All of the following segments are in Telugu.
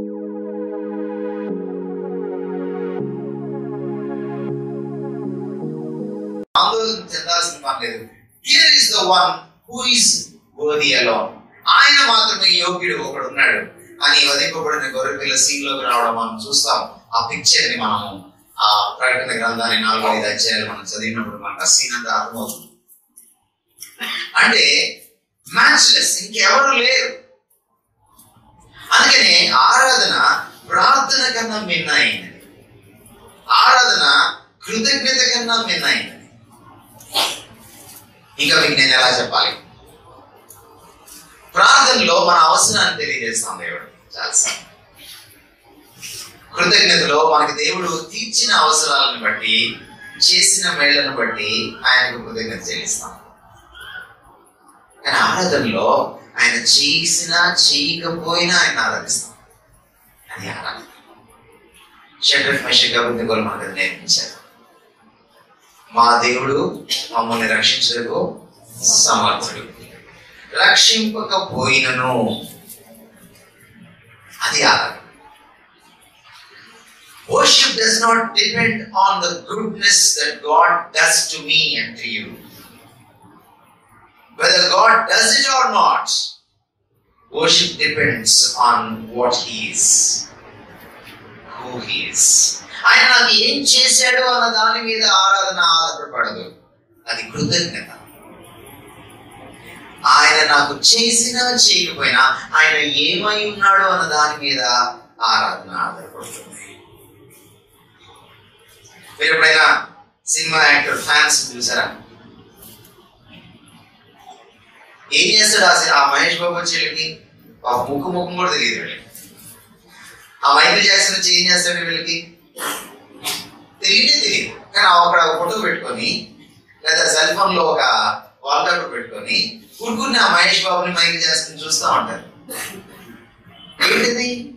ఆందోళన చెందాల్సిన పని లేదు. Here is the one who is worthy alone ఆయన మాత్రమే యోగ్యుడు ఒకడు ఉన్నాడు. అని వధింపబడిన గొర్రెపిల్ల సీన్లోకి రావడం మనం చూస్తాం. ఆ పిక్చర్ని మనము ఆ ప్రకటన గ్రంథాన్ని నాలుగు ఐదు అధ్యాయాలు మనం చదివినప్పుడు మనకు ఆ సీన్ అంతా అర్థమవుతుంది. అంటే మ్యాచ్లెస్ ఇంకెవరు లేరు. అందుకనే ఆరాధన ప్రార్థన కన్నా మిన్న అయినది ఆరాధన కృతజ్ఞత కన్నా మిన్న అయినది ఇంకా మీకు నేను ఎలా చెప్పాలి? ప్రార్థనలో మన అవసరాన్ని తెలియజేస్తాం దేవుడు. చాలా కృతజ్ఞతలో మనకి దేవుడు తీర్చిన అవసరాలను బట్టి చేసిన మేళ్ళను బట్టి ఆయనకు కృతజ్ఞత చెల్లిస్తాం. కానీ ఆరాధనలో ఆయన చేసినా చేయకపోయినా ఆయన ఆరాధిస్తాం. అది ఆరాధన. మనకు నేర్పించారు. మా దేవుడు మమ్మల్ని రక్షించడకు సమర్థుడు. రక్షింపకపోయినను అది ఆరాధన. Worship does not depend on the goodness that God does to me and to you. Whether God does it or not, worship depends on what He is, who He is. ఆయన నాకు ఏం చేశాడు అన్న దాని మీద ఆరాధన ఆధారపడదు. అది కృతజ్ఞత. ఆయన నాకు చేసినా చేయకపోయినా ఆయన ఏమై ఉన్నాడు అన్న దాని మీద ఆరాధన ఆధారపడుతుంది. మీరు ఎప్పుడైనా సినిమా యాక్టర్ ఫ్యాన్స్ చూసారా? ఏం చేస్తాడు ఆ ఆ మహేష్ బాబు వచ్చేళ్ళకి? ఆ ముక్కు ముఖం కూడా తెలియదు వీళ్ళకి. ఆ మైకిల్ జాక్సన్ వచ్చి ఏం చేస్తాడు వీళ్ళకి? తెలియనే తెలియదు. కానీ ఆ అక్కడ ఒక ఫోటో పెట్టుకొని లేదా సెల్ ఫోన్లో ఒక వాల్ పేపర్ పెట్టుకొని కూర్చుని ఆ మహేష్ బాబుని మైకిల్ జాక్సన్ చూస్తూ ఉంటారు. ఏంటిది?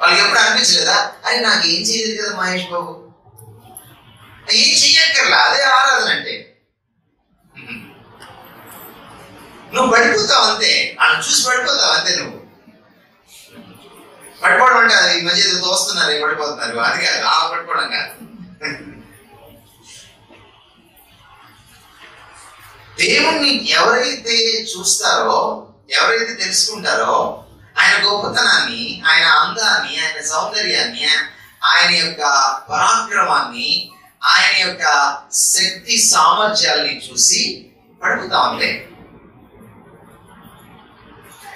వాళ్ళకి ఎప్పుడు అనిపించలేదా? అరే నాకు ఏం చేయలేదు కదా మహేష్ బాబు. ఏం చెయ్యక్కర్లా? అదే ఆరాధన అంటే. నువ్వు పడిపోతావు అంతే. వాళ్ళని చూసి పడిపోతావు అంతే నువ్వు. పడిపోవడం అంటే ఈ మధ్య ఏదో తోస్తున్నారు పడిపోతున్నారు. అది కాదు ఆ పడిపోవడం కాదు. దేవుణ్ణి ఎవరైతే చూస్తారో ఎవరైతే తెలుసుకుంటారో ఆయన గొప్పతనాన్ని ఆయన అందాన్ని ఆయన సౌందర్యాన్ని ఆయన యొక్క పరాక్రమాన్ని ఆయన యొక్క శక్తి సామర్థ్యాల్ని చూసి పడిపోతా అంతే.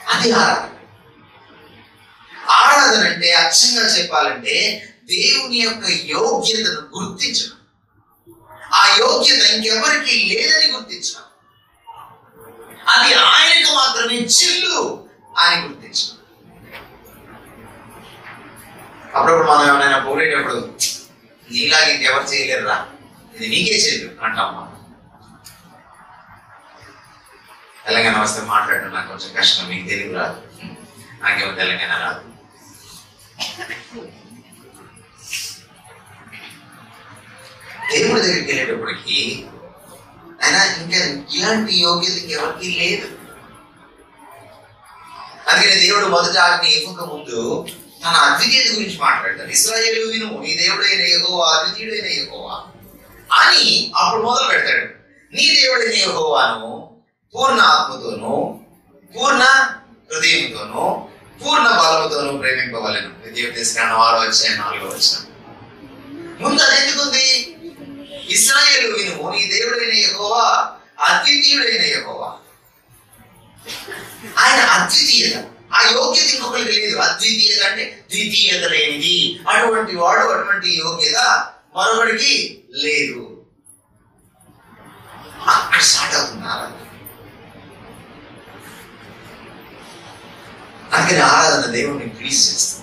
అది ఆరాధన ఆరాధన అంటే అచ్చంగా చెప్పాలంటే దేవుని యొక్క యోగ్యతను గుర్తించడం. ఆ యోగ్యత ఇంకెవరికి లేదని గుర్తించడం. అది ఆయనకు మాత్రమే చెల్లు అని గుర్తించడం. అప్పుడప్పుడు మనం ఏమైనా పోలేటప్పుడు నీలాగా ఇంకెవరు చేయలేరురా? ఇది నీకే చెల్లు అంటాం మనం. తెలంగాణ వస్తే మాట్లాడడం నాకు కొంచెం కష్టం. మీకు తెలుగు రాదు. నాకేమో తెలంగాణ రాదు. దేవుడి దగ్గరికి వెళ్ళేటప్పటికి ఆయన ఇంకా ఇలాంటి యోగ్యత ఎవరికి లేదు. అందుకని దేవుడు మొదట ఆజ్ఞ ఇవ్వక ముందు తన అద్వితీయత గురించి మాట్లాడతాడు. ఇస్రాయేలు విను నీ దేవుడైన యెహోవా అద్వితీయుడైన యెహోవా అని అప్పుడు మొదలు పెడతాడు. నీ దేవుడైన యెహోవాను పూర్ణ ఆత్మతోను పూర్ణ హృదయంతోను పూర్ణ బలముతోను ప్రేమింపవలను. ద్వితీయోపదేశకాండం ఆరో వచ్చాయి నాలుగో వచ్చిన ముందు అది ఎందుకుంది ఇస్రాయేలు విను ఈ దేవుడైన యహోవా అద్వితీయుడైన యహోవా. ఆయన అద్వితీయత ఆ యోగ్యత ఇంకొకరికి లేదు. అద్వితీయత అంటే ద్వితీయత లేనిది. అటువంటి వాడు అటువంటి యోగ్యత మరొకడికి లేదు. అక్కడ స్టార్ట్ అవుతున్నారు అందుకని ఆరాధన దేవుణ్ణి ప్లీజ్ చేస్తుంది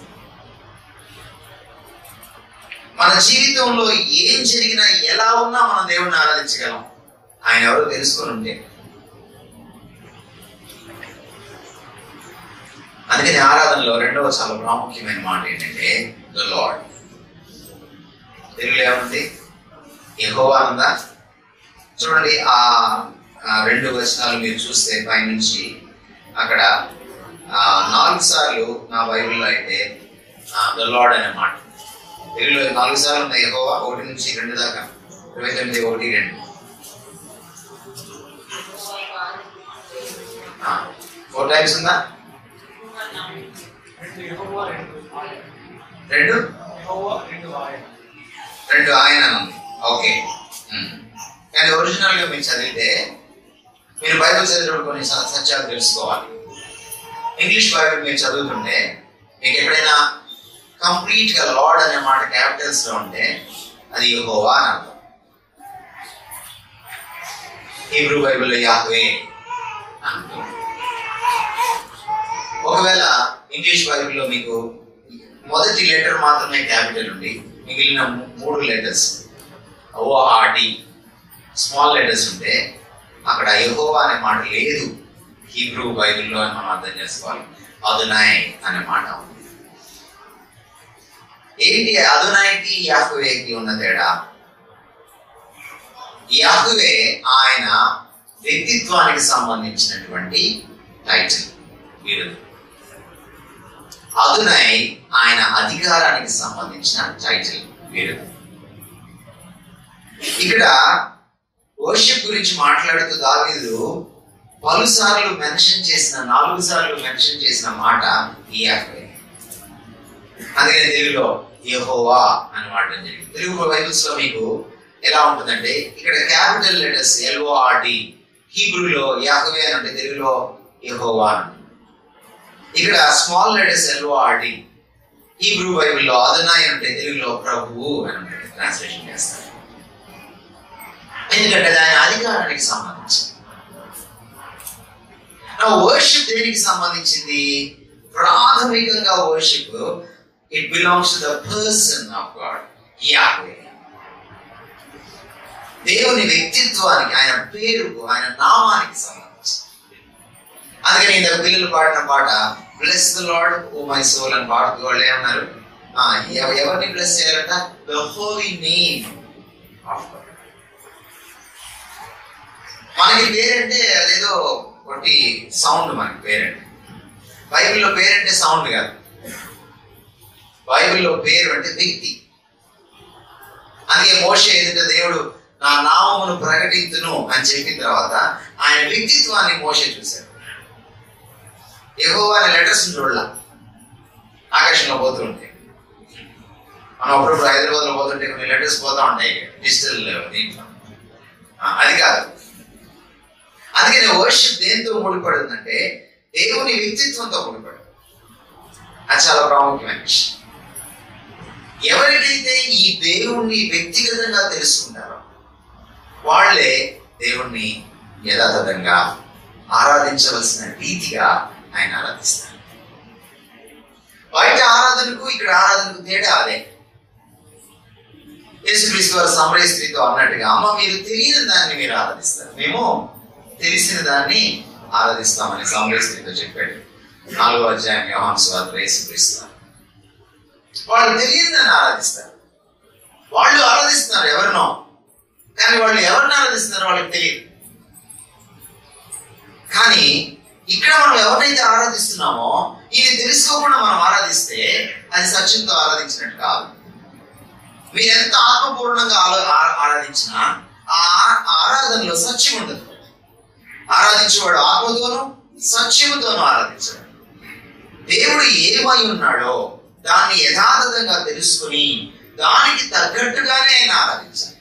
మన జీవితంలో ఏం జరిగినా ఎలా ఉన్నా మనం దేవుణ్ణి ఆరాధించగలం. ఆయన ఎవరో తెలుసుకొని ఉంటే. అందుకని ఆరాధనలో రెండవ చాలా ప్రాముఖ్యమైన మాట ఏంటంటే ద లార్డ్ తెలుగులో ఏముంది? ఎహోవా ఉందా చూడండి ఆ రెండు వచనాలు మీరు చూస్తే పైనుంచి అక్కడ నాలుగు సార్లు నా బైబిల్లో అయితే ద లార్డ్ అనే మాట. తెలుగులో నాలుగు సార్లు ఉన్నాయి యెహోవా ఒకటి నుంచి రెండు దాకా. ఇరవై తొమ్మిది ఒకటి రెండు. ఫోర్ టైమ్స్ ఉందా? రెండు? రెండు ఆయన ఉంది ఓకే. కానీ ఒరిజినల్గా మీరు చదివితే మీరు బైబిల్ చదివినప్పుడు కొన్ని సత్యాలు తెలుసుకోవాలి. ఇంగ్లీష్ బైబిల్ మీరు చదువుతుంటే మీకు ఎప్పుడైనా కంప్లీట్గా లార్డ్ అనే మాట క్యాపిటల్స్లో ఉంటే అది యహోవా అని అర్థం. హీబ్రూ బైబిల్లో యాహ్వే అంటూ ఒకవేళ ఇంగ్లీష్ బైబిల్లో మీకు మొదటి లెటర్ మాత్రమే క్యాపిటల్ ఉండి మిగిలిన మూడు లెటర్స్ ఓఆర్డి స్మాల్ లెటర్స్ ఉంటే అక్కడ యహోవా అనే మాట లేదు. హీబ్రూ బైబిల్లో అని మనం అర్థం చేసుకోవాలి. అదునాయ్ అనే మాట. ఉంది ఏంటి అదునాయ్కి యాహువేకి ఉన్న తేడా? యాహువే ఆయన వ్యక్తిత్వానికి సంబంధించినటువంటి టైటిల్ బిరుదు అదునై ఆయన అధికారానికి సంబంధించిన టైటిల్ బిరుదు ఇక్కడ వర్షిప్ గురించి మాట్లాడుతూ దావీదు పలుసార్లు మెన్షన్ చేసిన నాలుగు సార్లు మెన్షన్ చేసిన మాట ఈ యాహ్వే అందుకని తెలుగులో యహోవా అని వాడడం జరిగింది. తెలుగు బైబిల్స్లో మీకు ఎలా ఉంటుందంటే ఇక్కడ capital letters L O R D హీబ్రూలో Yahweh అని అంటే తెలుగులో యహోవా అని. ఇక్కడ స్మాల్ లెటర్స్ ఎల్ఓఆర్డి హీబ్రూ బైబిల్లో అదనాయ్ అంటే తెలుగులో ప్రభువు అని ట్రాన్స్లేషన్ చేస్తారు. ఎందుకంటే దాని అధికారానికి సంబంధించింది. ఆ వర్షిప్ దేనికి సంబంధించింది? ప్రాథమికంగా worship it belongs to the person of God Yahweh దేవుని వ్యక్తిత్వానికి ఆయన పేరుకు ఆయన నామానికి సంబంధించి అందుకని ఇంత పిల్లలు పాడిన పాట bless the Lord O my soul అని పాడుతూ వాళ్ళు ఏమన్నారు? ఎవరిని బ్లెస్ చేయాలంట? ద హోలీ నేమ్ ఆఫ్ మనకి పేరంటే అదేదో కాబట్టి సౌండ్ మనకి పేరెంట్ బైబిల్లో పేరంటే సౌండ్ కాదు. బైబిల్లో పేరు అంటే వ్యక్తి అందుకే మోష ఎదుట దేవుడు నా నామమును ప్రకటించును అని చెప్పిన తర్వాత ఆయన వ్యక్తిత్వాన్ని మోష చూశాడు. ఎగో అనే లెటర్స్ చూడాల. ఆకాశంలో పోతుంటే మనం అప్పుడప్పుడు హైదరాబాద్లో పోతుంటే కొన్ని లెటర్స్ పోతా ఉంటాయి. డిజిటల్ దీంట్లో. అది కాదు. అందుకని వర్షిప్ దేంతో ముడిపడి ఉందంటే దేవుని వ్యక్తిత్వంతో ముడిపడి అది చాలా ప్రాముఖ్యమైన విషయం. ఎవరికైతే ఈ దేవుణ్ణి వ్యక్తిగతంగా తెలుసుకుంటారో వాళ్ళే దేవుణ్ణి యథాతథంగా ఆరాధించవలసిన రీతిగా ఆయన ఆరాధిస్తారు. బయట ఆరాధనకు ఇక్కడ ఆరాధనకు తేడా అదే. యేసుక్రీస్తు వారు సమరయ స్త్రీతో అన్నట్టుగా అమ్మ మీరు తెలియని దాన్ని మీరు ఆరాధిస్తారు. మేము తెలిసిన దాన్ని ఆరాధిస్తామని సమరయ చెప్పాడు. నాలుగో అధ్యాయం యోహాన్ స్వార్థ యేసుక్రీస్తు వాళ్ళు తెలియని దాన్ని ఆరాధిస్తారు. వాళ్ళు ఆరాధిస్తున్నారు ఎవరినో కానీ వాళ్ళు ఎవరిని ఆరాధిస్తున్నారో వాళ్ళకి తెలియదు. కానీ ఇక్కడ మనం ఎవరినైతే ఆరాధిస్తున్నామో ఇది తెలుసుకోకుండా మనం ఆరాధిస్తే అది సత్యంతో ఆరాధించినట్టు కాదు. మీరు ఎంత ఆత్మపూర్ణంగా ఆలో- ఆరాధించినా ఆ ఆ- ఆరాధనలో సత్యం ఉండదు. ఆరాధించేవాడు ఆత్మతోనూ సత్యముతోనూ ఆరాధించాడు. దేవుడు ఏమై ఉన్నాడో దాన్ని యథాతథంగా తెలుసుకుని దానికి తగ్గట్టుగానే ఆయన ఆరాధించాలి.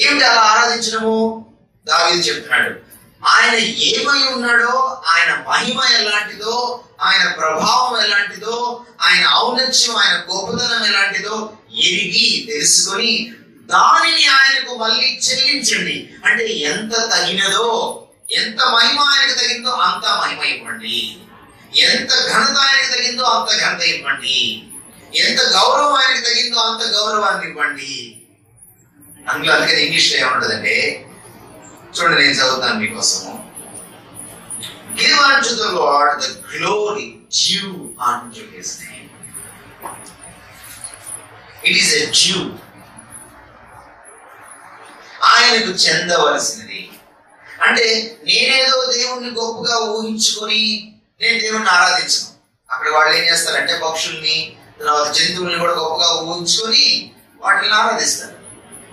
ఏమిటి అలా ఆరాధించడము? దావీదు చెప్తున్నాడు ఆయన ఏమై ఉన్నాడో ఆయన మహిమ ఎలాంటిదో ఆయన ప్రభావం ఎలాంటిదో ఆయన ఔన్నత్యం ఆయన గోపతనం ఎలాంటిదో ఎరిగి తెలుసుకొని దానిని ఆయనకు మళ్ళీ చెల్లించండి. అంటే ఎంత తగినదో ఎంత మహిమ ఆయనకు తగిందో అంత మహిమ ఇవ్వండి. ఎంత ఘనత ఆయనకు తగిందో అంత ఘనత ఇవ్వండి. ఎంత గౌరవం ఆయనకు తగిందో అంత గౌరవాన్ని ఇవ్వండి. అందులో అందుకని ఇంగ్లీష్ ఏముండదంటే చూడండి నేను చదువుతాను మీకోసము. Give unto the the glory glory due to his name it is a due. ఆయనకు చెందవలసినది. అంటే నేనేదో దేవుణ్ణి గొప్పగా ఊహించుకొని నేను దేవుణ్ణి ఆరాధించను. అక్కడ వాళ్ళు ఏం చేస్తారంటే పక్షుల్ని తర్వాత జంతువుల్ని కూడా గొప్పగా ఊహించుకొని వాటిని ఆరాధిస్తారు.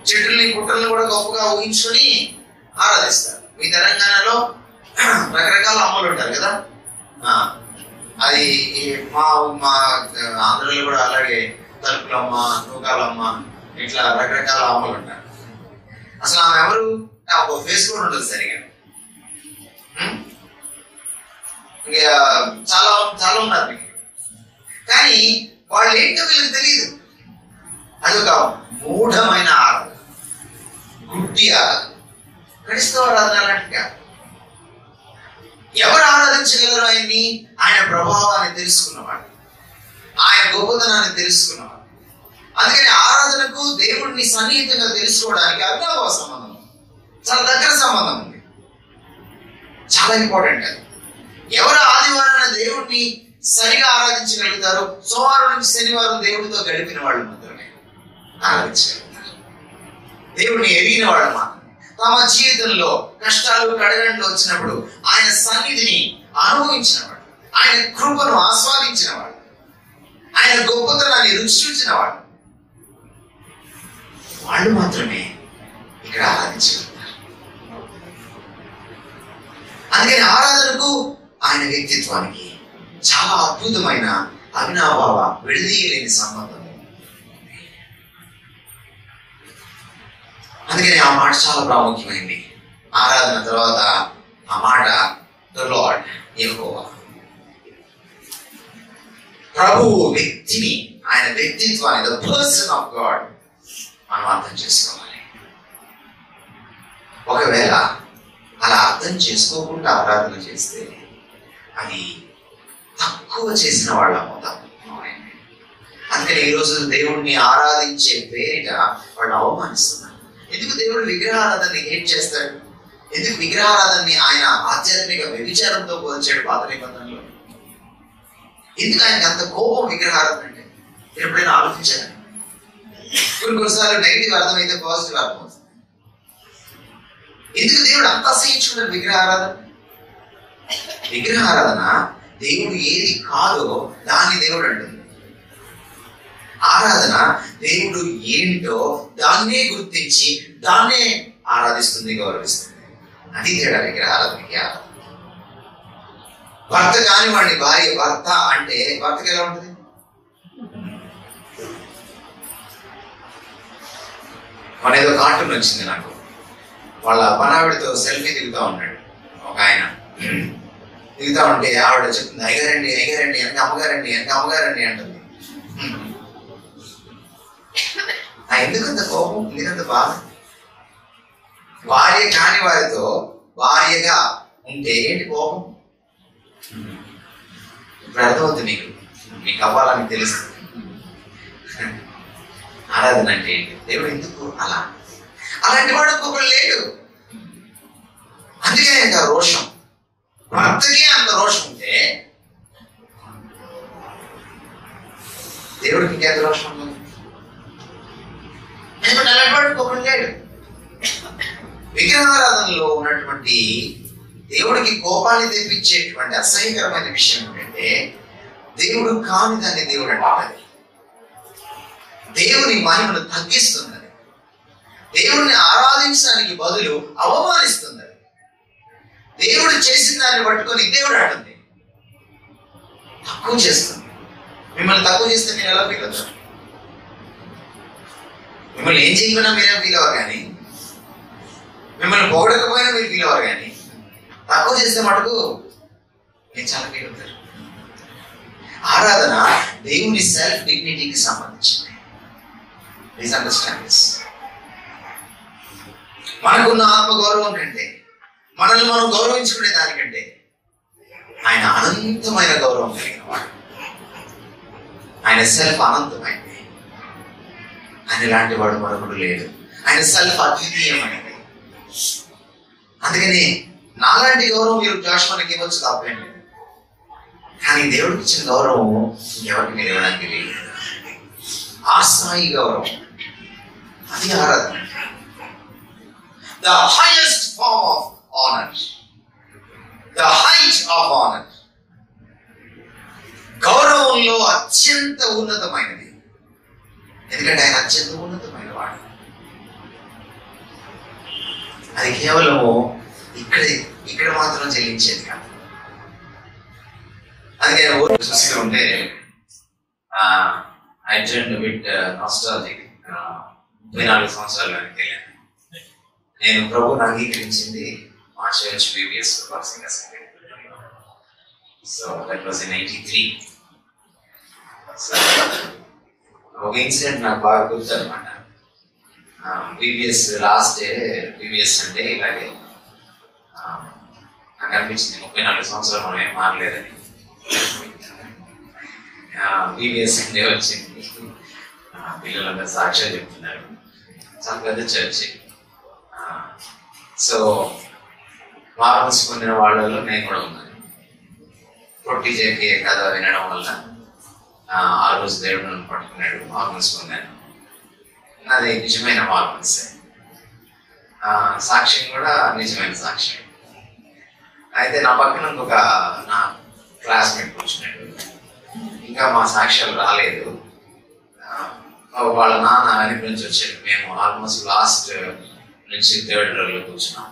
చెట్లని పుట్టల్ని కూడా గొప్పగా ఊహించుకొని ఆరాధిస్తారు. మీ తెలంగాణలో రకరకాల అమ్మలు ఉంటారు కదా? అది మా మా ఆంధ్రలో కూడా అలాగే తలుపులమ్మ నూకాలమ్మ ఇట్లా రకరకాల అమ్మలు ఉంటారు. అసలు ఆమె ఎవరు? ఆ, ఒక ఫేస్ కూడా ఉండదు సరిగా. ఇక చాలా చాలా ఉన్నారు మీకు. కానీ వాళ్ళు ఏంటో వీళ్ళకి తెలియదు అదొక మూఢమైన ఆరాధన. గుడ్డి ఆరాధన. క్రైస్తవ ఆరాధన అలాంటిది కాదు. ఎవరు ఆరాధించగలరు ఆయన్ని? ఆయన ప్రభావాన్ని తెలుసుకున్నవాడు. ఆయన గొప్పతనాన్ని తెలుసుకున్నవాడు. అందుకని ఆరాధనకు దేవుడిని సన్నిహితంగా తెలుసుకోవడానికి అర్థాభావ సంబంధం చాలా దగ్గర సంబంధం ఉంది. చాలా ఇంపార్టెంట్ అది. ఎవరు ఆదివారాన దేవుడిని సరిగా ఆరాధించగలుగుతారు సోమవారం నుంచి శనివారం దేవుడితో గడిపిన వాళ్ళు మాత్రమే ఆరాధించగలుగుతారు. దేవుడిని ఎరిగిన వాళ్ళు మాత్రమే. తమ జీవితంలో కష్టాలు కడగండ్లు వచ్చినప్పుడు ఆయన సన్నిధిని అనుభవించినవాడు. ఆయన కృపను ఆస్వాదించినవాడు. ఆయన గొప్పతనాన్ని రుచి చూచినవాడు. వాళ్ళు మాత్రమే ఇక్కడ ఆరాధించగలుగుతారు. అందుకని ఆరాధనకు ఆయన వ్యక్తిత్వానికి చాలా అద్భుతమైన అవినాభావ విడదీయలేని సంబంధం. అందుకని ఆ మాట చాలా ప్రాముఖ్యమైంది. ఆరాధన తర్వాత ఆ మాట ద లార్డ్ యెహోవా ప్రభువు వ్యక్తిని ఆయన వ్యక్తిత్వాన్ని ద పర్సన్ ఆఫ్ గాడ్ మనం అర్థం చేసుకోవాలి. ఒకవేళ అలా అర్థం చేసుకోకుండా ఆరాధన చేస్తే అది తక్కువ చేసిన వాళ్ళ అవుతాం అందుకని ఈరోజు దేవుడిని ఆరాధించే పేరిట వాళ్ళు అవమానిస్తున్నారు. ఎందుకు దేవుడు విగ్రహారాధనని ఏం చేస్తాడు? ఎందుకు విగ్రహారాధనని ఆయన ఆధ్యాత్మిక వ్యభిచారంతో పోల్చాడు పాత నిబంధనలో? ఎందుకు ఆయనకి అంత కోపం విగ్రహారాధన అంటే? ఎప్పుడైనా ఆలోచించారు? కొన్ని కొన్నిసార్లు నెగిటివ్ అర్థమైతే పాజిటివ్ అర్థం అవుతుంది. ఎందుకు దేవుడు అంత అసహించుకున్నాడు విగ్రహారాధన విగ్రహారాధన దేవుడు ఏది కాదో దాన్ని దేవుడు అంటుంది. ఆరాధన దేవుడు ఏంటో దాన్నే గుర్తించి దాన్నే ఆరాధిస్తుంది గౌరవిస్తుంది. అది తేడా విగ్రహారాధనకి ఆరాధన. భర్త కాని వాడిని భార్య భర్త అంటే భర్తకి ఎలా ఉంటుంది? మన ఏదో కార్టూన్ వచ్చింది నాకు. వాళ్ళ పనావిడితో సెల్ఫీ దిగుతా ఉన్నాడు ఒక ఆయన. దిగుతా ఉంటే ఆవిడ చెప్తుంది అయ్యారండి అయ్యారండి ఎంత అమ్మగారండి ఎంత అమ్మగారండి అంటుంది. ఆ ఎందుకంత కోపం ఎందుకంత బాధ? భార్య కాని వారితో భార్యగా ఉంటే ఏంటి కోపం? ఇప్పుడు అర్థమవుతుంది నీకు. మీకు అవ్వాలని తెలుస్తుంది. ఆరాధన అంటే ఏంటి? దేవుడు ఎందుకు అలా? అలాంటి వాడు ఇంకొకడు లేడు. అందుకే అంత రోషం. భర్తకే అంత రోషం ఉంటే దేవుడికి ఇంకెంత రోషం ఉంది ఎందుకంటే అలాంటి వాడు ఇంకొకడు లేడు. విగ్రహారాధనలో ఉన్నటువంటి దేవుడికి కోపాన్ని తెప్పించేటువంటి అసహ్యకరమైన విషయం ఏంటంటే దేవుడు కాని దాన్ని దేవుడు అంటారు దేవుని మహిమను తగ్గిస్తున్నది. దేవుడిని ఆరాధించడానికి బదులు అవమానిస్తున్నది. దేవుడు చేసిన దాన్ని పట్టుకొని దేవుడు అంటుంది తక్కువ చేస్తుంది. మిమ్మల్ని తక్కువ చేస్తే మీరు ఎలా ఫీల్ అవుతారు? మిమ్మల్ని ఏం చేయకపోయినా మీరే ఫీల్ అవ్వరు కానీ? మిమ్మల్ని పొగడకపోయినా మీరు ఫీల్ అవ్వరు కానీ? తక్కువ చేస్తే మటుకు నేను చాలా ఫీల్ అవుతారు. ఆరాధన దేవుని సెల్ఫ్ డిగ్నిటీకి సంబంధించింది. ప్లీజ్ అండర్స్టాండ్ దిస్ మనకున్న ఆత్మగౌరవం కంటే మనల్ని మనం గౌరవించుకునే దానికంటే ఆయన అనంతమైన గౌరవం కలిగిన వాడు. ఆయన సెల్ఫ్ అనంతమైనది ఆయన లాంటి వాడు మరొకడు లేడు. ఆయన సెల్ఫ్ అద్వితీయమైనది అందుకని నాలాంటి గౌరవం మీరు జాషువానికి ఇవ్వచ్చు తప్పేం లేదు కానీ దేవుడికి ఇచ్చిన గౌరవం ఎవరికి మీరు ఇవ్వడానికి లేదు ఆ స్థాయి గౌరవం. అది ఆరాధన. The highest form of honour the height of honour గౌరవంలో అత్యంత ఉన్నతమైనది. ఎందుకంటే ఆయన అత్యంత ఉన్నతమైన వాడు. అది కేవలము ఇక్కడ ఇక్కడ మాత్రం చెల్లించేది కాదు. అందుకే ఊరు చూస్తూ ఉంటే ఐ జర్న్ విత్ నాస్టాలజిక్ ముప్పై నాలుగు సంవత్సరాలు వెనక్కి వెళ్ళాను. నేను ప్రభుని అంగీకరించింది మా church BBS so that was in eighty three so ఒక ఇన్సిడెంట్ నాకు బాగా గుర్తు అనమాట బీబీఎస్ లాస్ట్ డే బీబీఎస్ అంటే ఇలాగే నాకు అనిపించింది ముప్పై నాలుగు సంవత్సరాలు మనం ఏం మారలేదని. బీబీఎస్ డే వచ్చింది. పిల్లలందరూ సాక్ష్యాలు చెప్తున్నారు. చాలా పెద్ద చర్చి సో మార్మల్స్ పొందిన వాళ్ళలో నేను కూడా ఉన్నాను. ప్రొటీజేకి కథ వినడం వల్ల ఆ, రోజు దేవుడు నన్ను పట్టుకున్నాడు మార్మల్స్ పొందాను నాది నిజమైన మార్మల్స్ సాక్ష్యం కూడా నిజమైన సాక్ష్యం. అయితే నా పక్కన ఇంకొక నా క్లాస్మేట్ కూర్చున్నాడు. ఇంకా మా సాక్ష్యాలు రాలేదు. వాళ్ళ నాన్న వెనక నుంచి వచ్చాడు మేము ఆల్మోస్ట్ లాస్ట్ నుంచి థర్డ్ రోలో కూర్చున్నాం.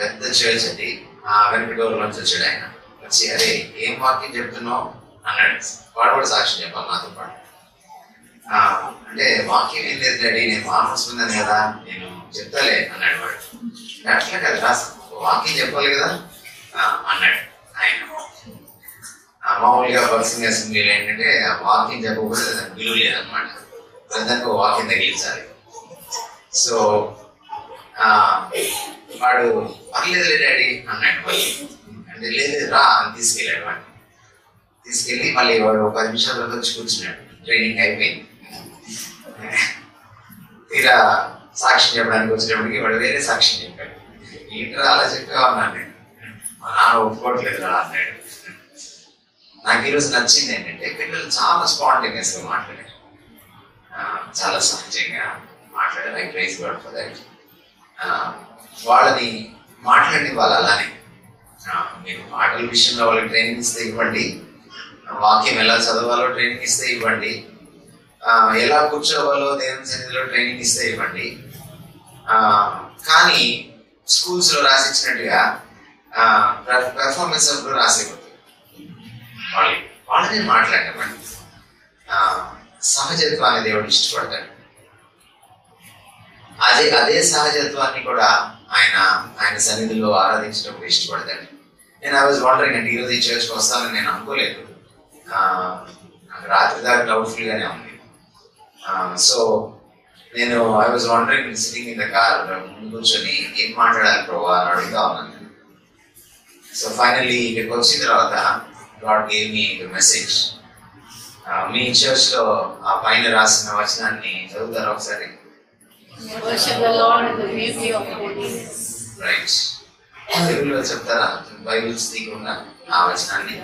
పెద్ద చర్చ్ అది. ఆ వెనక డోర్ నుంచి వచ్చాడు ఆయన. వచ్చి అరే ఏం వాక్యం చెప్తున్నావు? అన్నాడు. వాడు కూడా సాక్షి చెప్పాలి నాతో పాటు. అంటే వాక్యం ఏం లేదు డాడీ నేను ఆల్మోస్ట్ ఉందని కదా నేను చెప్తాలే అన్నాడు వాడు. అట్లా కదా వాక్యం చెప్పాలి కదా అన్నాడు. ఆయన ఆ, మామూలుగా పర్సనల్ ఏంటంటే వాకింగ్ చెప్పకపోతే దానికి విలువ లేదనమాట ప్రజలకు వాకింగ్ తగిలించాలి. సో వాడు పర్లేదులే డాడీ అన్నాడు. మళ్ళీ అంటే లేదు రా అని తీసుకెళ్ళాడు వాడిని. తీసుకెళ్ళి మళ్ళీ వాడు ఒక పది నిమిషాల వచ్చి కూర్చున్నాడు. ట్రైనింగ్ అయిపోయింది. తీరా సాక్ష్యం చెప్పడానికి వచ్చినప్పటికి వాడు వేరే సాక్ష్యం చెప్పాడు. ఏంటో అలా చెప్పావు? అన్నాను నేను మా నాన్న ఒప్పుకోవట్లేదు రా అన్నాడు. నాకు ఈరోజు నచ్చింది ఏంటంటే పిల్లలు చాలా స్పాంటేనియస్గా మాట్లాడారు. చాలా సహజంగా మాట్లాడారు. I praise God for that వాళ్ళని మాట్లాడి వాళ్ళు అలానే. మీరు మాటల విషయంలో వాళ్ళకి ట్రైనింగ్ ఇస్తే ఇవ్వండి. వాక్యం ఎలా చదవాలో ట్రైనింగ్ ఇస్తే ఇవ్వండి. ఎలా కూర్చోవాలో దేవుని సన్నిధిలో ట్రైనింగ్ ఇస్తే ఇవ్వండి. కానీ స్కూల్స్లో రాసిచ్చినట్టుగా పెర్ఫార్మెన్స్ అప్పుడు రాసేవారు వాళ్ళు వాళ్ళని మాట్లాడటం సహజత్వాన్ని దేవుడు ఇష్టపడతాడు. అదే అదే సహజత్వాన్ని కూడా ఆయన ఆయన సన్నిధిలో ఆరాధించడం ఇష్టపడతాడు. నేను ఐ వాజ్ వాండరింగ్ అంటే ఈరోజు ఈ చర్చ్కి వస్తానని నేను అనుకోలేదు. నాకు రాత్రి దాకా డౌట్ఫుల్గానే ఉంది. సో నేను I was wandering sitting in the car ముందు కూర్చొని ఏం మాట్లాడాలి ప్రభు అని అడుగుతా ఉన్నాను. సో ఫైనల్లీ ఇక్కడికి వచ్చిన తర్వాత God gave me the message మీ చర్చ్లో ఆ పైన రాసిన వచనాన్ని చదువుతారా ఒకసారి. రైట్ తెలుగులో చెప్తారా? బైబిల్స్ తీయకుండా ఆ వచనాన్ని?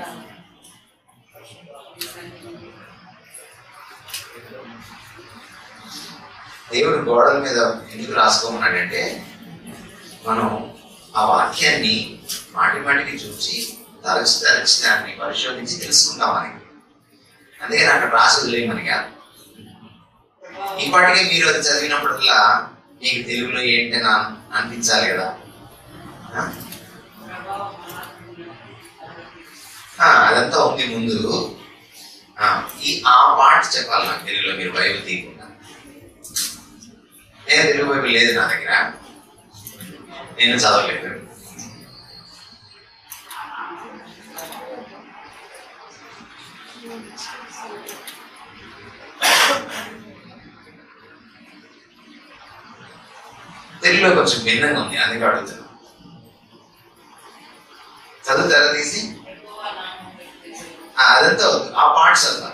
దేవుడు గోడల మీద ఎందుకు రాసుకోమన్నాడంటే మనం ఆ వాక్యాన్ని మాటి మాటికి చూసి తరచి తరచి పరిశోధించి తెలుసుకుందామని అందుకని అక్కడ రాసి వదిలేయమని మనకి. ఇప్పటికే మీరు అది చదివినప్పుడల్లా మీకు తెలుగులో ఏంటైనా అనిపించాలి కదా. ఆ? అదంతా ఉంది ముందు. ఆ, ఈ ఆ పాట చెప్పాలి నాకు తెలుగులో మీరు బైబిల్ తీయకుండా. నేను తెలుగు బైబిల్ లేదు నా దగ్గర. నేను చదవలేదు. తెలుగులో కొంచెం భిన్నంగా ఉంది అందుకే అడుగుతున్నా. చదువుతారా తీసి? అదంతా ఆ పార్ట్స్ అంతా.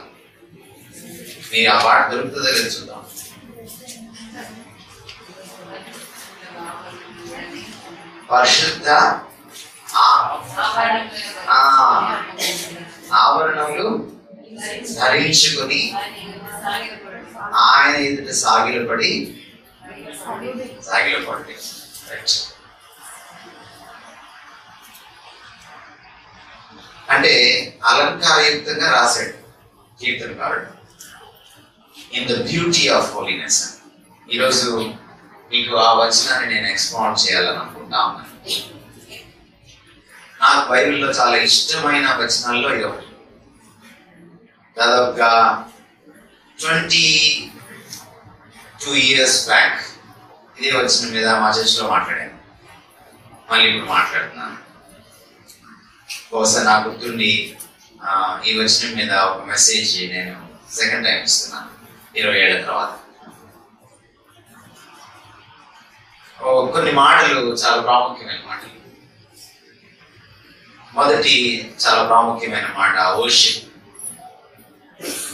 మీరు ఆ పాట దొరుకుతుందో లేదు చూద్దాం. పరిశుద్ధ ఆ- ఆవరణములు ధరించుకుని ఆయన ఎదుట సాగిలపడి సాగిలపడి అంటే అలంకారయుక్తంగా రాశాడు కీర్తనకారుడు in the beauty of holiness ఈరోజు మీకు ఆ వచనాన్ని నేను ఎక్స్పాండ్ చేయాలని అనుకుంటా ఉన్నాను నాకు బైబిల్లో చాలా ఇష్టమైన వచనాల్లో ఇది ఒకటి. దాదాపుగా ట్వంటీ టూ ఇయర్స్ బ్యాక్ ఇదే వచ్చిన మీద మా చర్చిలో మాట్లాడాను. మళ్ళీ ఇప్పుడు మాట్లాడుతున్నాను. బహుశా నా గుర్తుండి ఈ వచ్చిన మీద ఒక మెసేజ్ నేను సెకండ్ టైం ఇస్తున్నాను ఇరవై ఏళ్ళ తర్వాత. కొన్ని మాటలు చాలా ప్రాముఖ్యమైన మాటలు. మొదటి చాలా ప్రాముఖ్యమైన మాట ఓషిప్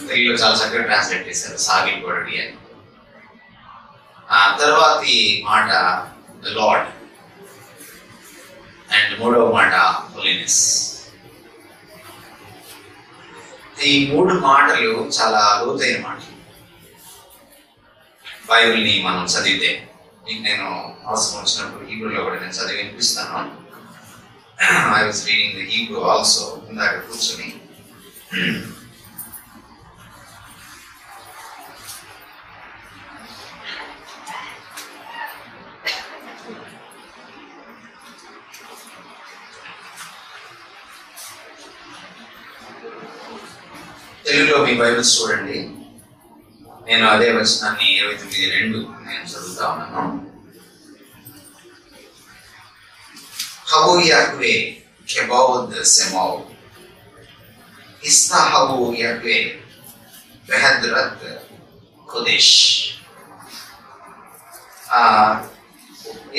తెలుగులో చాలా చక్కగా ట్రాన్స్లేట్ చేశారు. సాగిపోవడి అని ఆ తర్వాతి మాట లార్డ్ అండ్ మూడవ మాట హోలీనెస్ ఈ మూడు మాటలు చాలా లోతైన మాటలు. బైబిల్ని మనం చదివితే మీకు నేను అవసరం వచ్చినప్పుడు హీబ్రూలో కూడా నేను చదివి వినిపిస్తాను. I was reading the Hebrew also ఇందాక కూర్చొని. తెలుగులో మీ బైబిల్స్ చూడండి. నేను అదే వచనాన్ని ఇరవై తొమ్మిది రెండు నేను చదువుతా ఉన్నాను. హబు యాక్వే కెబౌద్ సెమావు. ఇస్తా హబు యాక్వే బెహద్రత్ ఖుదేష్.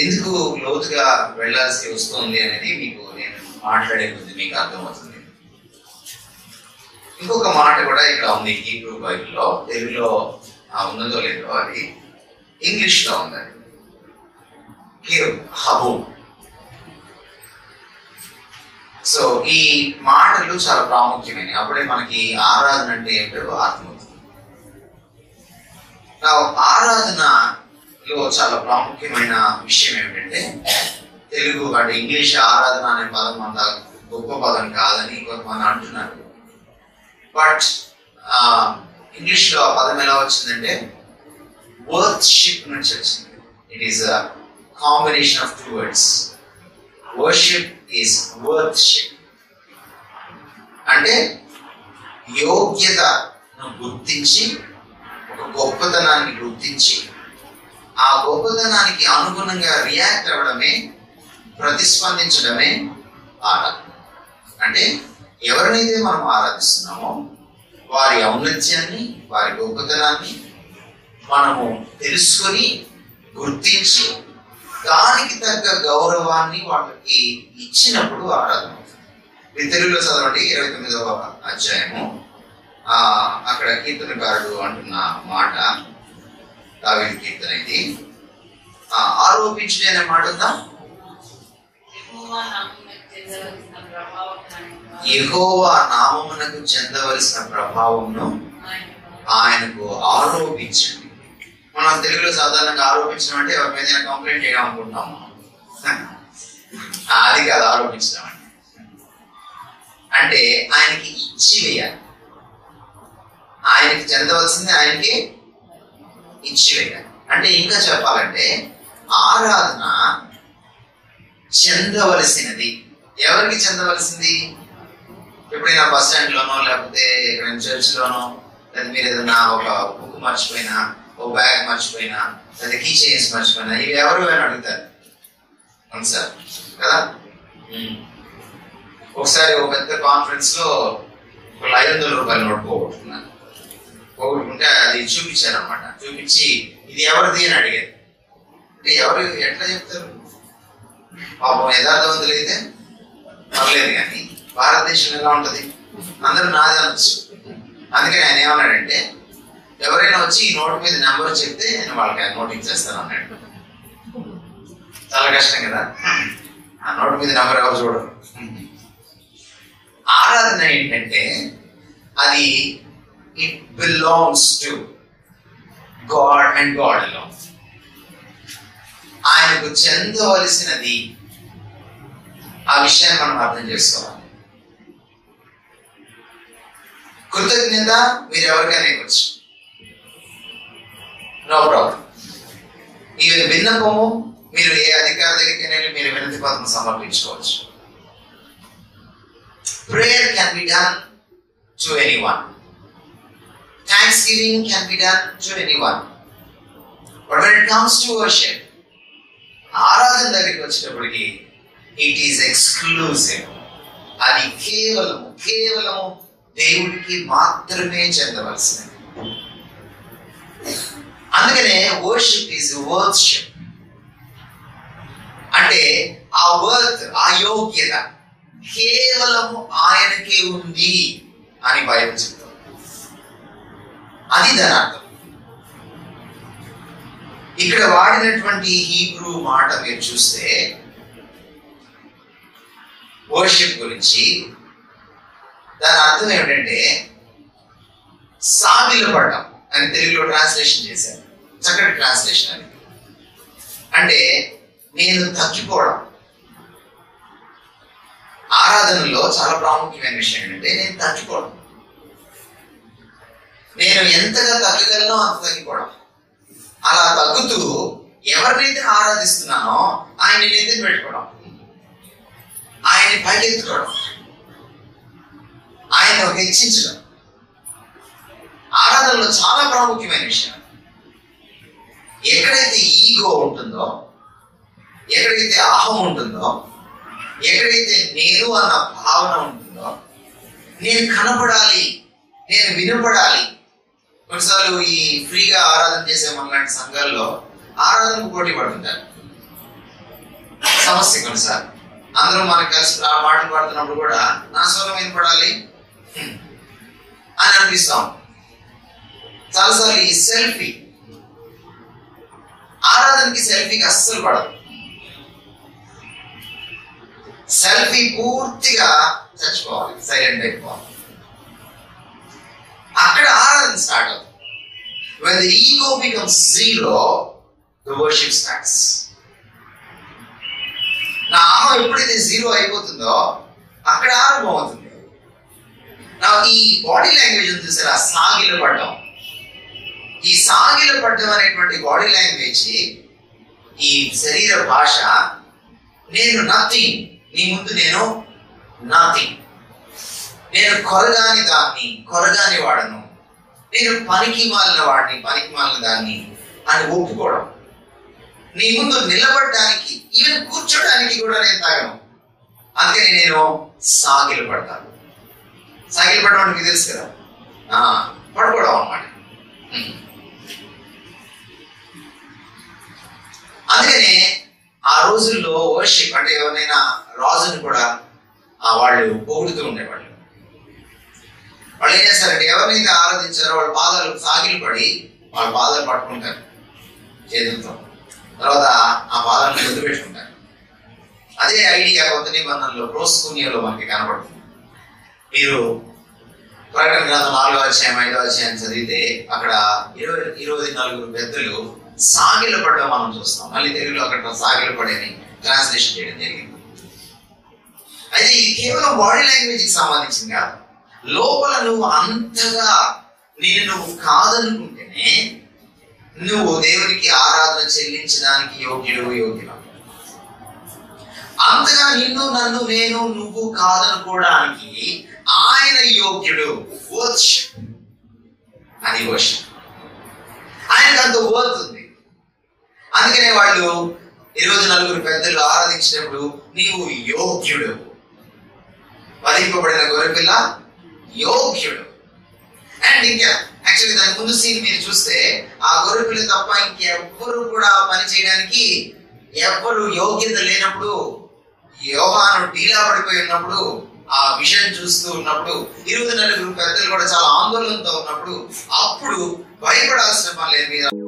ఎందుకు లోతుగా వెళ్ళాల్సి వస్తుంది అనేది మీకు నేను మాట్లాడే కొద్ది మీకు అర్థమవుతుంది. ఇంకొక మాట కూడా ఇక్కడ ఉంది హీబ్రూ బైబిల్లో తెలుగులో ఉన్నదో లేదో అది ఇంగ్లీష్లో ఉంది హబు సో ఈ మాటలు చాలా ప్రాముఖ్యమైనవి. అప్పుడే మనకి ఆరాధన అంటే ఏంటో అర్థమవుతుంది నా ఆరాధనలో చాలా ప్రాముఖ్యమైన విషయం ఏమిటంటే తెలుగు అంటే ఇంగ్లీష్ ఆరాధన అనే పదం అంత గొప్ప పదం కాదని కొంతమంది అంటున్నారు. బట్ ఇంగ్లీష్ um, లో ఆ పదం ఎలా వచ్చిందంటే వర్త్షిప్ నుంచి వచ్చింది. It is a combination of two words worship is worthship అంటే యోగ్యతను గుర్తించి ఒక గొప్పతనాన్ని గుర్తించి ఆ గొప్పతనానికి అనుగుణంగా రియాక్ట్ అవ్వడమే ప్రతిస్పందించడమే ఆరాధన అంటే ఎవరినైతే మనం ఆరాధిస్తున్నామో వారి ఔన్నత్యాన్ని వారి గొప్పతనాన్ని మనము తెలుసుకొని గుర్తించి దానికి తగ్గ గౌరవాన్ని వాళ్ళకి ఇచ్చినప్పుడు ఆరాధన అవుతుంది. తెలుగులో చదవండి ఇరవై తొమ్మిదవ అధ్యాయము. అక్కడ కీర్తనకారుడు అంటున్న మాట దావీదు కీర్తన ఇది. ఆ, మాట ఉందా? ఎహోవా నామమునకు చెందవలసిన ప్రభావమును ఆయనకు ఆరోపించండి. మనం తెలుగులో సాధారణంగా ఆరోపించడం అంటే ఎవరి మీద కంప్లైంట్ చేయడం అనుకుంటాం అది కాదు ఆరోపించడం అంటే. అంటే ఆయనకి ఇచ్చి వేయాలి. ఆయనకి చెందవలసింది ఆయనకి ఇచ్చి వేయాలి. అంటే ఇంకా చెప్పాలంటే ఆరాధన చెందవలసినది. ఎవరికి చెందవలసింది? ఎప్పుడైనా బస్ స్టాండ్ లోనో లేకపోతే ఎక్కడైనా చర్చ్ లోనో లేదా మీరు ఏదైనా ఒక బుక్ మర్చిపోయినా ఒక బ్యాగ్ మర్చిపోయినా లేదా కీ చైన్స్ మర్చిపోయినా ఇవి ఎవరు అని అడుగుతారు? అవును సార్. కదా? ఒకసారి ఒక పెద్ద కాన్ఫరెన్స్లో ఒక ఐదు వందల రూపాయలు నోట్ పోగొట్టుకున్నాను. పోగొట్టుకుంటే అది చూపించాను అనమాట చూపించి ఇది ఎవరిది అని అడిగారు. అంటే ఎవరు ఎట్లా చెప్తారు? పాపం యథార్థవంతులు అయితే పర్లేదు కానీ భారతదేశం ఎలా ఉంటుంది? అందరూ నాది అనొచ్చు అందుకని ఆయన ఏమన్నాడంటే ఎవరైనా వచ్చి ఈ నోటు మీద నెంబర్ చెప్తే నేను వాళ్ళకి ఆ నోట్ ఇచ్చేస్తాను అన్నాడు. చాలా కష్టం కదా? ఆ నోటు మీద నెంబర్ ఎవరు చూడరు? ఆరాధన ఏంటంటే అది it belongs to God and గాడ్లో ఆయనకు చెందవలసినది ఆ విషయాన్ని మనం అర్థం చేసుకోవాలి. కృతజ్ఞత మీరు ఎవరికైనా ఇవ్వచ్చు నో ప్రాబ్లం ఈవెన్ విన్నపము మీరు ఏ అధికారి దగ్గరికి వెళ్ళి మీరు వినతి పత్రం సమర్పించుకోవచ్చు. Prayer can be done to any one thanksgiving can be done to any one but when it comes to worship ఆరాధన దగ్గరికి వచ్చేటప్పటికి ఇట్ ఈస్ ఎక్స్క్లూసివ్ అది కేవలము కేవలము దేవుడికి మాత్రమే చెందవలసినది. అందుకనే వర్షిప్ ఈజ్ వర్షిప్ అంటే ఆ వర్త్ ఆ యోగ్యత కేవలము ఆయనకే ఉంది అని బైబిల్ చెప్తాం అది దాని అర్థం ఇక్కడ వాడినటువంటి హీబ్రూ మాట మీరు చూస్తే వర్షిప్ గురించి దాని అర్థం ఏమిటంటే సాగిలపడటం అని తెలుగులో ట్రాన్స్లేషన్ చేశారు. చక్కటి ట్రాన్స్లేషన్ అని అంటే నేను తగ్గిపోవడం ఆరాధనలో చాలా ప్రాముఖ్యమైన విషయం ఏంటంటే నేను తగ్గిపోవడం నేను ఎంతగా తగ్గగలను అంత తగ్గిపోవడం. అలా తగ్గుతూ ఎవరినైతే ఆరాధిస్తున్నానో ఆయన నేనైతే పెట్టుకోవడం? ఆయన్ని పైకెత్తుకోవడం ఆయన హెచ్చించడం. ఆరాధనలో చాలా ప్రాముఖ్యమైన విషయం. ఎక్కడైతే ఈగో ఉంటుందో ఎక్కడైతే అహం ఉంటుందో ఎక్కడైతే నేను అన్న భావన ఉంటుందో నేను కనపడాలి నేను వినపడాలి. కొన్నిసార్లు ఈ ఫ్రీగా ఆరాధన చేసే మనలాంటి సంఘాల్లో ఆరాధనకు పోటీ పడుతుంటారు. సమస్య కొన్నిసార్లు. అందరూ మనకు కలిసి ఆ పాటలు పాడుతున్నప్పుడు కూడా నా స్వరం ఏం పడాలి అని అనిపిస్తాం చాలాసార్లు ఈ సెల్ఫీ ఆరాధనకి సెల్ఫీకి అస్సలు పడదు. సెల్ఫీ పూర్తిగా చచ్చిపోవాలి సైలెంట్ అయిపోవాలి. అక్కడ ఆరాధన స్టార్ట్ అవుతుంది. When the ego becomes worship the నా ఆమ ఎప్పుడైతే జీరో అయిపోతుందో అక్కడ ఆరంభం అవుతుంది. నా ఈ బాడీ లాంగ్వేజ్ ఉంది చూసారా? సాగిల పడ్డం. ఈ సాగిల పడ్డం అనేటువంటి బాడీ లాంగ్వేజ్ ఈ శరీర భాష నేను నథింగ్ నీ ముందు నేను నథింగ్ నేను కొరగాని దాన్ని కొరగాని వాడను. నేను పనికి మాలిన వాడిని పనికి మాలిన దాన్ని అని ఒప్పుకోవడం. నీ ముందు నిలబడడానికి ఈవెన్ కూర్చోడానికి కూడా నేను తాగను. అందుకని నేను సాగిలు పడతాను. సాగిలు పడడం అంటే మీకు తెలుసు కదా? ఆ, పడుకోవడం అన్నమాట. అందుకనే ఆ రోజుల్లో వర్షిప్ అంటే ఎవరినైనా రాజుని కూడా ఆ వాళ్ళు పొగుడుతూ ఉండేవాళ్ళు. వాళ్ళు ఏం చేస్తారంటే ఎవరినైతే ఆరాధించారో వాళ్ళ పాదాలు సాగిలు పడి వాళ్ళ పాదాలు పట్టుకుంటారు చేతులతో. తర్వాత ఆ బాధను ముందు పెట్టుకుంటారు. అదే ఐడియా కొత్త నిబంధనలో ప్రోస్కునియలో మనకి కనబడుతుంది. మీరు ప్రకటన గ్రంథం నాలుగో అధ్యాయం ఐదో అధ్యాయం చదివితే అక్కడ ఇరవై ఇరవై నలుగురు పెద్దలు సాగిల పడడం మనం చూస్తాం. మళ్ళీ తెలుగులో అక్కడ సాగిల పడేది ట్రాన్స్లేషన్ చేయడం జరిగింది. అయితే ఇది కేవలం బాడీ లాంగ్వేజ్కి సంబంధించింది కాదు. లోపల నువ్వు అంతగా నేను కాదనుకుంటేనే నువ్వు దేవునికి ఆరాధన చెల్లించడానికి యోగ్యుడు యోగ్యుడు అంతగా నిన్ను నన్ను నేను నువ్వు కాదనుకోవడానికి ఆయన యోగ్యుడు worship. అది వర్షిప్ ఆయనకు అంత వర్త్ ఉంది. అందుకనే వాళ్ళు ఈరోజు నలుగురు పెద్దలు ఆరాధించినప్పుడు నీవు యోగ్యుడు. వధింపబడిన గొర్రెపిల్ల యోగ్యుడు. అండ్ ఇంకా యాక్చువల్లీ దాని ముందు సీన్ మీరు చూస్తే ఆ గొర్రెపిల్ల తప్ప ఇంకెవ్వరు కూడా పని చేయడానికి ఎవ్వరు యోగ్యత లేనప్పుడు యోహాను ఢీలా పడిపోయి ఉన్నప్పుడు ఆ విషయం చూస్తూ ఉన్నప్పుడు ఇరవై నలుగురు పెద్దలు కూడా చాలా ఆందోళనతో ఉన్నప్పుడు అప్పుడు భయపడాల్సిన పని లేదు. మీరు